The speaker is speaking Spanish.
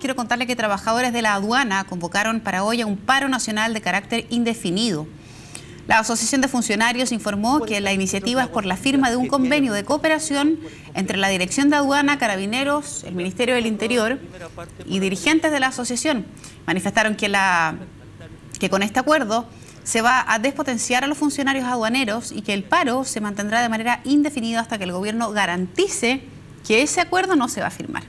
Quiero contarle que trabajadores de la aduana convocaron para hoy a un paro nacional de carácter indefinido. La Asociación de Funcionarios informó que la iniciativa es por la firma de un convenio de cooperación entre la Dirección de Aduana, Carabineros, el Ministerio del Interior y dirigentes de la asociación. Manifestaron que, la, que con este acuerdo se va a despotenciar a los funcionarios aduaneros y que el paro se mantendrá de manera indefinida hasta que el gobierno garantice que ese acuerdo no se va a firmar.